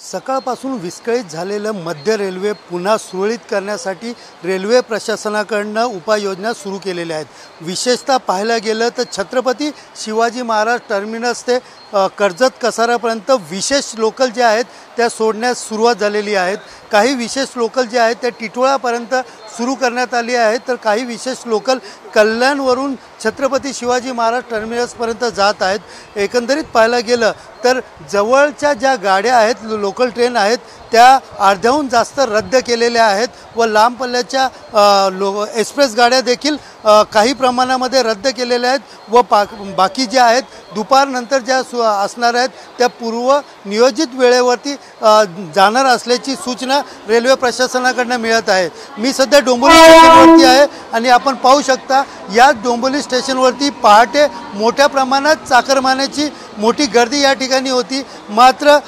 सकाळपासून विस्कळीत झालेलं मध्य रेल्वे पुन्हा सुरळीत करण्यासाठी रेल्वे प्रशासनाकडनं उपाययोजना सुरू केलेल्या आहेत. विशेषतः पाहायला गेलं तर छत्रपती शिवाजी महाराज टर्मिनस ते कर्जत कसारापर्यंत विशेष लोकल जे आहेत त्या सोडण्यास सुरुवात झालेली आहेत. काही विशेष लोकल जे आहेत त्या टिटोळापर्यंत सुरू करण्यात आली आहेत. तर काही विशेष लोकल कल्याणवरून छत्रपती शिवाजी महाराज टर्मिनसपर्यंत जात आहेत. एकंदरीत पाहायला गेलं तर जवळच्या ज्या गाड्या आहेत लोकल ट्रेन आहेत त्या अर्ध्याहून जास्त रद्द केलेल्या आहेत. व लांब पल्ल्याच्या लो एक्सप्रेस गाड्या देखील काही प्रमाणामध्ये रद्द केलेल्या आहेत व पा बाकी ज्या आहेत दुपारनंतर ज्या सु असणार आहेत त्या पूर्व नियोजित वेळेवरती जाणार असल्याची सूचना रेल्वे प्रशासनाकडनं मिळत आहे. मी सध्या डोंबोली स्टेशनवरती आहे आणि आपण पाहू शकता या डोंबोली स्टेशनवरती पहाटे मोठ्या प्रमाणात चाकरमान्याची मोठी गर्दी या ठिकाणी होती. मात्र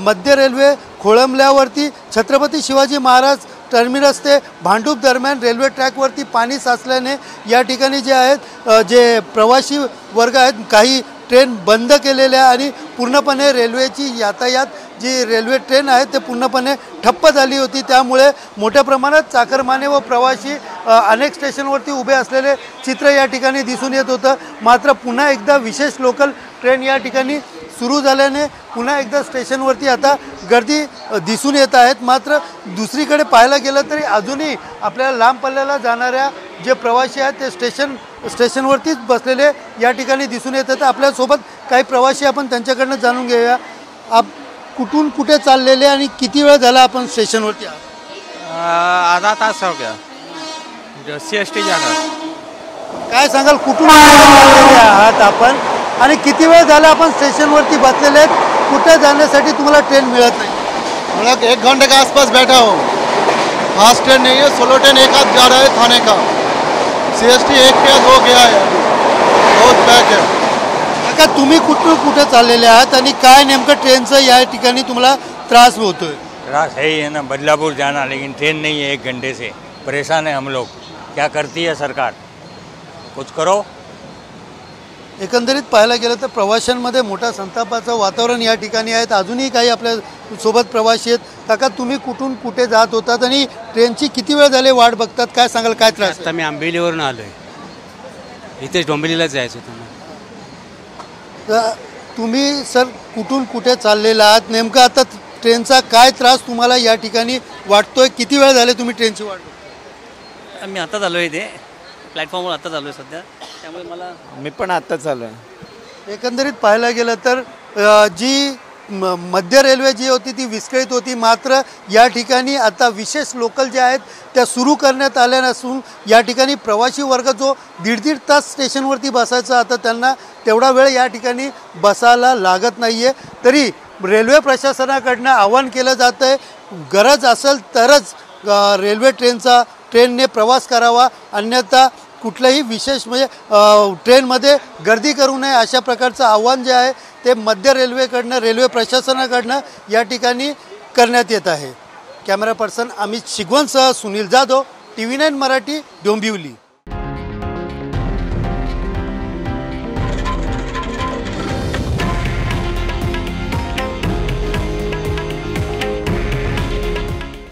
मध्य रेल्वे खोळंबल्यावरती छत्रपती शिवाजी महाराज टर्मिनस ते भांडूप दरम्यान रेल्वे ट्रॅकवरती पाणी साचल्याने या ठिकाणी जे आहेत जे प्रवासी वर्ग आहेत काही ट्रेन बंद केलेल्या आणि पूर्णपणे रेल्वेची यातायात जी रेल्वे ट्रेन आहे ते पूर्णपणे ठप्प झाली होती. त्यामुळे मोठ्या प्रमाणात चाकरमाने व प्रवासी अनेक स्टेशनवरती उभे असलेले चित्र या ठिकाणी दिसून येत होतं. मात्र पुन्हा एकदा विशेष लोकल ट्रेन या ठिकाणी सुरू झाल्याने पुन्हा एकदा स्टेशनवरती आता गर्दी दिसून येत आहेत. मात्र दुसरीकडे पाहायला गेलं तरी अजूनही आपल्याला लांब पल्ल्याला जाणाऱ्या जे प्रवासी आहेत ते स्टेशन स्टेशनवरतीच बसलेले या ठिकाणी दिसून येत आहेत. आपल्यासोबत काही प्रवासी आपण त्यांच्याकडनं जाणून घेऊया. आप कुठून कुठे चाललेले आणि किती वेळ झाला आपण स्टेशनवरती आधा तास हो गया. सी एस टी जाना काय सांगाल कुठून आहात आपण? आणि किती वेळ झाला आपण स्टेशनवरती बसलेले आहेत? कुठे जाण्यासाठी तुम्हाला ट्रेन मिळत नाही. लोग एक घंटे के आसपास बैठा हूँ. फास्ट ट्रेन नहीं है सोलो ट्रेन एक आध जा रहा है थाने का सी एस टी एक या दो गया है अभी. बहुत पैक है. काका तुम्ही कुठून कुठे चाललेले आहात आणि काय नेमकं ट्रेनचं या ठिकाणी तुम्हाला त्रास होतोय? रात है ही है ना बदलापुर जाना लेकिन ट्रेन नहीं है एक घंटे से. परेशान है हम लोग. क्या करती है सरकार? कुछ करो. एकंदरीत पाहायला गेलं तर प्रवाशांमध्ये मोठा संतापाचं वातावरण या ठिकाणी आहेत अजूनही काही आपल्यासोबत प्रवासी आहेत. काका तुम्ही कुठून कुठे जात होतात आणि ट्रेनची किती वेळ झाले वाट बघतात? काय सांगाल? काय त्रास? आता मी आंबेलीवरून आलो आहे इथेच डोंबिवलीलाच जायचं होतं तर तुम्ही सर कुठून कुठे चाललेला आहात? नेमकं आता ट्रेनचा काय त्रास तुम्हाला या ठिकाणी वाटतोय? किती वेळ झाले तुम्ही ट्रेनची वाट? मी आत्ताच आलो इथे. प्लॅटफॉर्मवर आत्ताच आलो आहे सध्या. त्यामुळे मला मी पण आत्ताच आलो आहे. एकंदरीत पाहायला गेलं तर अ, जी म- मध्य रेल्वे जी होती ती विस्कळीत होती. मात्र या ठिकाणी आता विशेष लोकल ज्या आहेत त्या सुरू करण्यात आल्या नसून या ठिकाणी प्रवासी वर्ग जो दीड दीड तास स्टेशनवरती बसायचा आता त्यांना तेवढा वेळ या ठिकाणी बसायला लागत नाही आहे तरी रेल्वे प्रशासनाकडनं आवाहन केलं जातं आहे गरज असेल तरच अ, रेल्वे ट्रेनचा ट्रेनने प्रवास करावा अन्यथा कुठलंही विशेष म्हणजे ट्रेनमध्ये गर्दी करू नये अशा प्रकारचं आव्हान जे आहे ते मध्य रेल्वेकडनं रेल्वे प्रशासनाकडनं या ठिकाणी करण्यात येत आहे. Camera person Amit शिगवणसह Sunil Jadhav T V nine Marathi Dombivli.